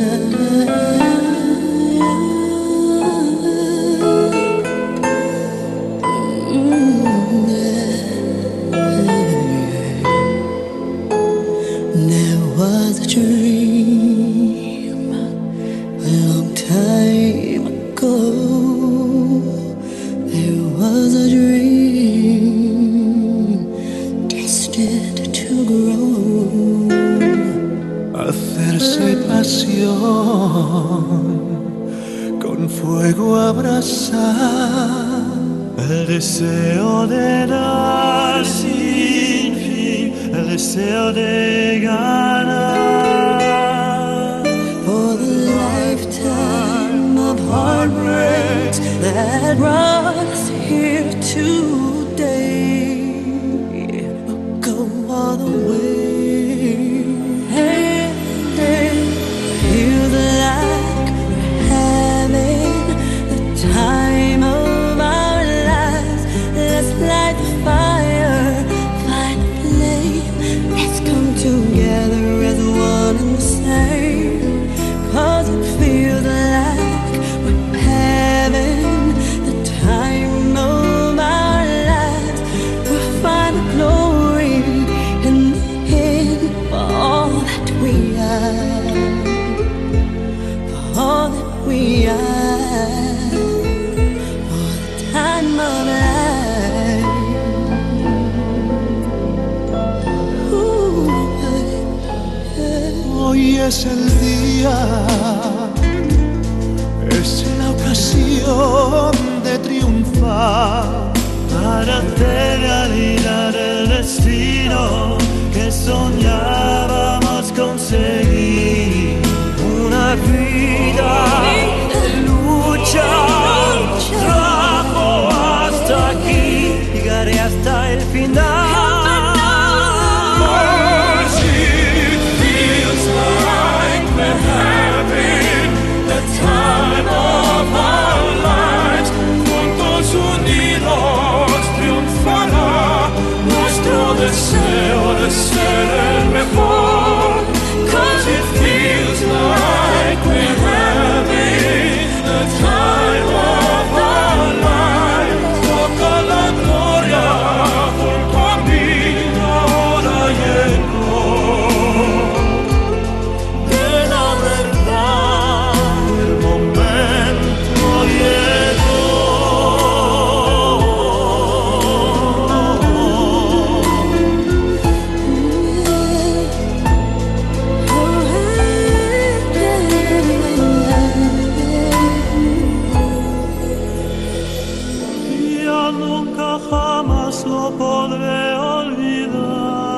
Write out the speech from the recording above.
Yeah. corazón con fuego el deseo de dar sin fin, el deseo de ganar. For the lifetime of heartbreaks that runs here today. Hoy es el día, es la ocasión de triunfar para hacer realidad el destino que soñar. nunca jamás lo podré olvidar.